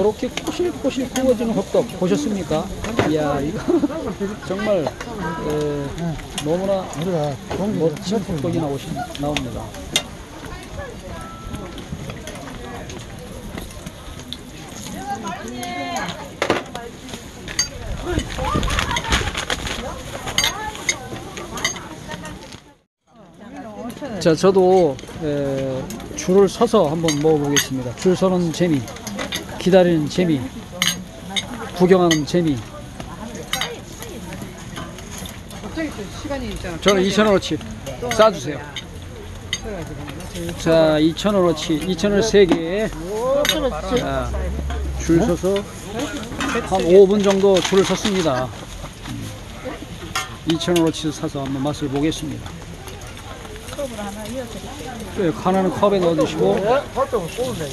이렇게 꼬실꼬실 구워지는 호떡 보셨습니까? 이야 이거 정말 에, 너무나 우리가 멋진 호떡이 나오시, 나옵니다. 자, 저도 에, 줄을 서서 한번 먹어보겠습니다. 줄 서는 재미, 기다리는 재미, 구경하는 재미. 저는 2,000원어치 싸주세요. 자, 2,000원어치, 2,000원 3개. 자, 줄 서서 한 5분 정도 줄을 섰습니다. 2,000원어치 사서 한번 맛을 보겠습니다. 네, 하나는 컵에 넣어주시고 활동 꼬는데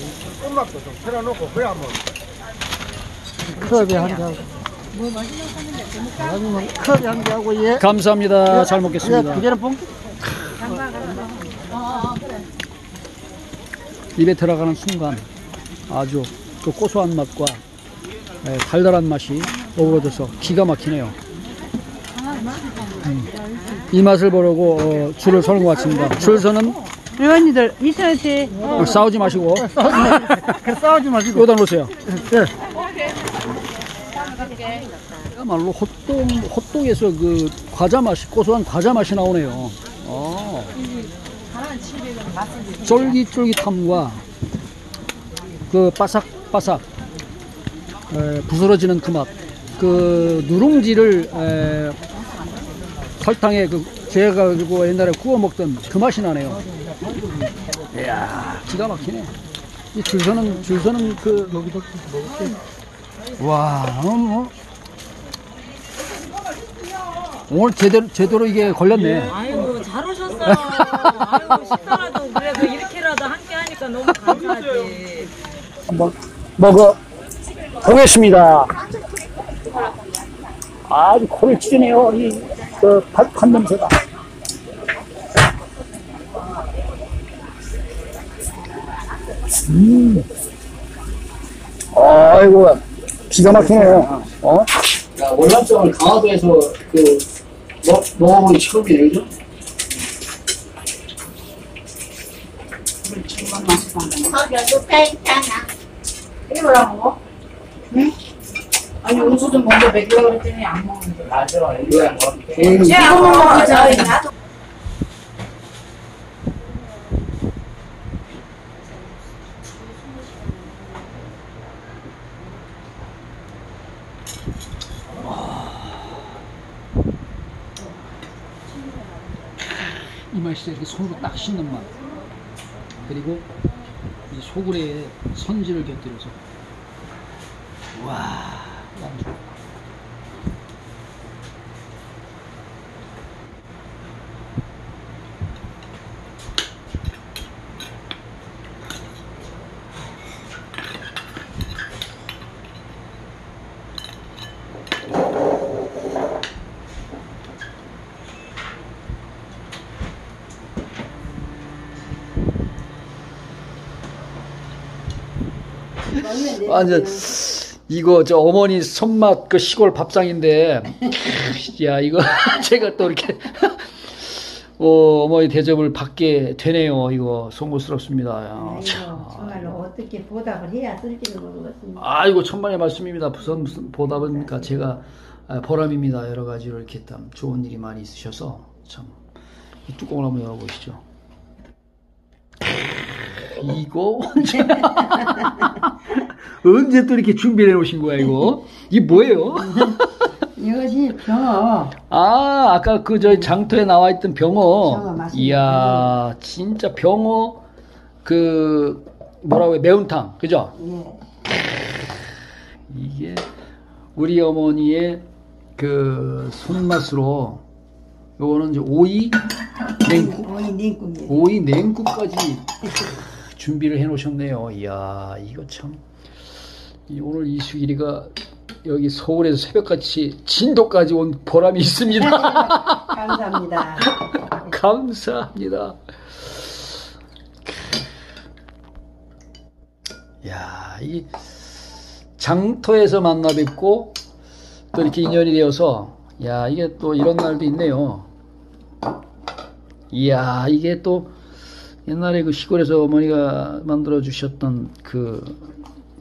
음악도 좀 틀어놓고 그래야 뭐 컵에 한개 하고. 아니면 컵에 한개 하고 얘. 감사합니다. 잘얘 먹겠습니다. 두 개는 봉지. 입에 들어가는 순간 아주 그 고소한 맛과 에, 달달한 맛이 어우러져서 기가 막히네요. 음. 이 맛을 보려고 어, 줄을 서는 것 같습니다. 줄 서는 의원님들 이선씨 어, 싸우지 마시고 그 싸우지 마시고. 여기다 놓으세요. 예. 그야말로 호떡, 호떡에서 그 과자 맛이, 고소한 과자 맛이 나오네요. 아. 쫄깃쫄깃함과 그 바삭바삭, 에, 부스러지는 그 맛, 그 누룽지를 에, 설탕에 그 제가 가지고 옛날에 구워 먹던 그 맛이 나네요. 이야, 기가 막히네. 이 줄서는, 줄서는 그, 여기도 먹을게. 와, 어, 오늘 제대로, 제대로 이게 걸렸네. 아이고 잘 오셨어요 아이고 식사라도 그래도 이렇게라도 함께 하니까 너무 감사하지 한번 먹어 보겠습니다. 아주 코를 찌르네요. 이, 그, 팥, 팥 냄새가. 음. 아이고, 기가 막히네요. 어? 야, 월남성을 강화도에서 그 먹, 먹어보기 처음이에요, 그죠? 거기도 괜찮아. 이거라고? 응? 아니 음수 좀 먼저 먹으려고 그랬더니 안 먹는데. 맞아, 이거야, 뭐. 이거 먹자. 나도 이 맛이 이렇게 손으로 딱 씻는 맛. 그리고 이 소굴의 선지를 곁들여서. 와, 완전 이거 저 어머니 손맛 그 시골 밥상인데 야 이거 제가 또 이렇게 어, 어머니 대접을 받게 되네요 이거. 송구스럽습니다. 야. 아이고, 정말로 어떻게 보답을 해야 될지를 모르겠습니다. 아이고 천만의 말씀입니다. 무슨 무슨 보답은 그러니까 제가 아, 보람입니다. 여러 가지로 이렇게 참 좋은 일이 많이 있으셔서 참이 뚜껑을 한번 열어보시죠. 이거? 언제 언제 또 이렇게 준비해 놓으신 거야 이거 이게 뭐예요? 이것이 병어. 아 아까 그저 장터에 나와 있던 병어 병어 맛있는 이야 진짜 병어 그 뭐라고 해 매운탕 그죠? 예. 이게 우리 어머니의 그 손맛으로 요거는 이제 오이 냉국 오이 냉국이에요. 오이 냉국까지 준비를 해 놓으셨네요. 이야 이거 참이 오늘 이수길이가 여기 서울에서 새벽같이 진도까지 온 보람이 있습니다. 감사합니다. 감사합니다. 야, 이 장터에서 만나 뵙고 또 이렇게 인연이 되어서 야 이게 또 이런 날도 있네요. 이야 이게 또 옛날에 그 시골에서 어머니가 만들어 주셨던 그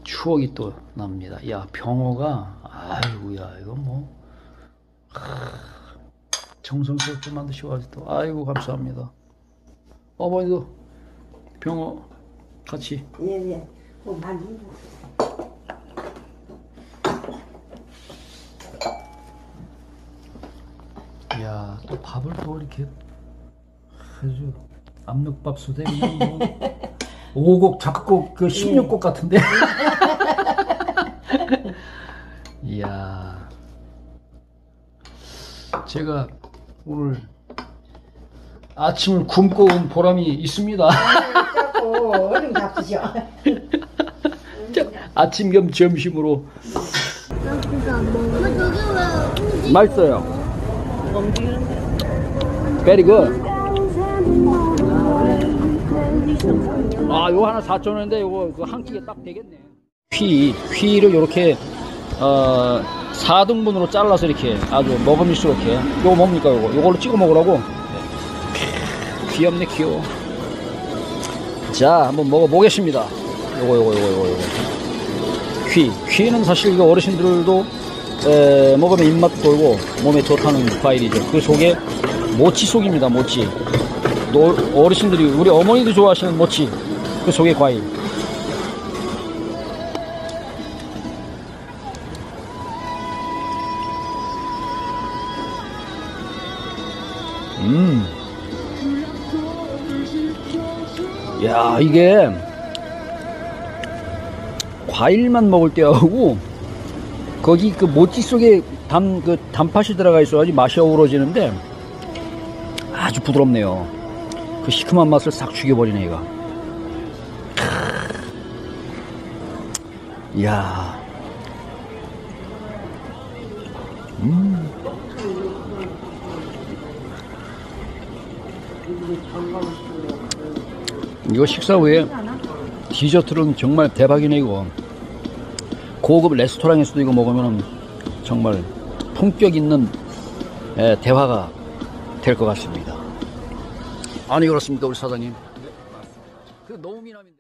추억이 또 납니다. 야 병어가 아이고야 이거 뭐 하, 정성스럽게 만드셔가지고 또 아이고 감사합니다. 어머니도 병어 같이 예예. 뭐 많이. 야, 또 밥을 또 이렇게 아주 압력밥솥에 그냥 뭐 5곡 잡곡 그 16곡 같은데. 이야. 제가 오늘 아침을 굶고 온 보람이 있습니다. 자꾸 얼음 잡수셔. 아침 겸 점심으로. 맛있어요. Very good. 아, 요거 하나 4,000원인데 요거 그한 끼에 딱 되겠네. 휘, 휘를 요렇게 어 4등분으로 잘라서 이렇게 아주 먹음직스럽게 요거 뭡니까 요거 요걸로 찍어 먹으라고 네. 귀엽네 귀여워 자 한번 먹어보겠습니다 요거 요거 요거 요거 요거 퀴. 퀴는 사실 이거 어르신들도 에, 먹으면 입맛 돌고 몸에 좋다는 과일이죠. 그 속에 모치 속입니다. 모치. 노- 어르신들이 우리 어머니도 좋아하시는 모치. 그 속에 과일. 음. 야, 이게 과일만 먹을 때하고 거기 그 모찌 속에 단, 그 단팥이 들어가 있어가지고 맛이 어우러지는데 아주 부드럽네요. 그 시큼한 맛을 싹 죽여버리네, 얘가. 이야. 음. 이거 식사 후에 디저트는 정말 대박이네 이거 고급 레스토랑에서도 이거 먹으면 정말 품격 있는 예, 대화가 될 것 같습니다 아니 그렇습니까 우리 사장님 그 너무 미남인데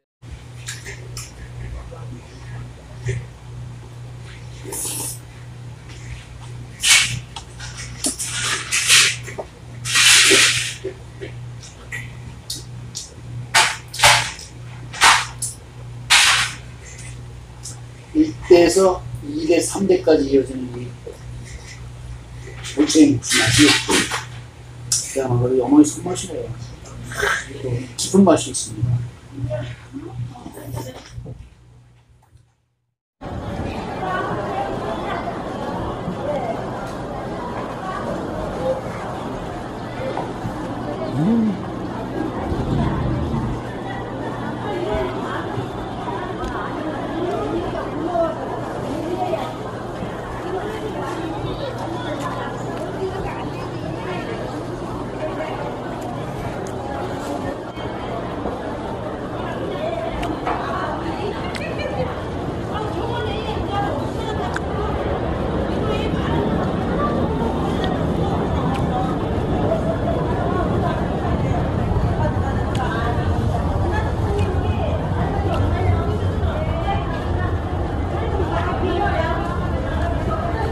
일대에서 2대, 3대까지 이어지는 이 무슨 맛이 그야말로 어머니 손맛이래요. 또 깊은 맛이 있습니다.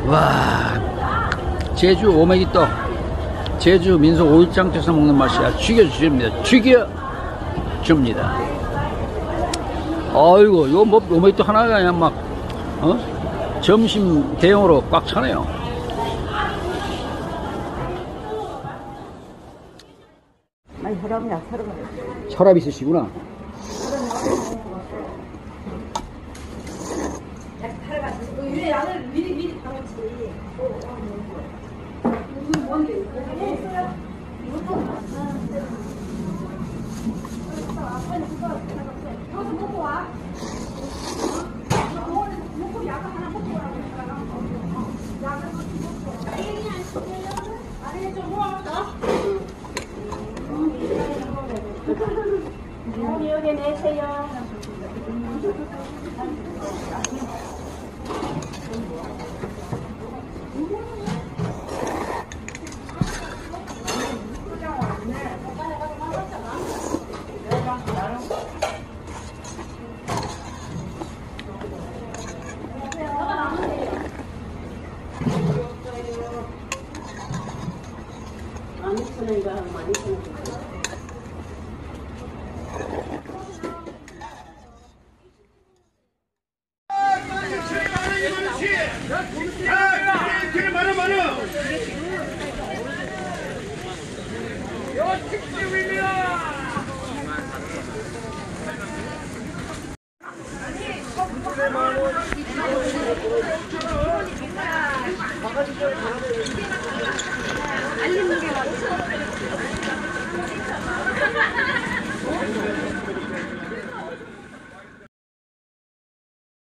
와 제주 오메기떡. 제주 민속 오일장터에서 먹는 맛이야. 죽여줍니다. 죽여줍니다. 아이고 요뭐 오메기떡 하나가 그냥 막 어? 점심 대용으로 꽉 차네요. 아니 혈압이야 혈압. 혈압 있으시구나 양을 미리 미리 담았지. 어, 어, 어, 무슨 뭔데? 이것도 아빠는 그거 그것도 먹고 와. 喷了一个玛丽珍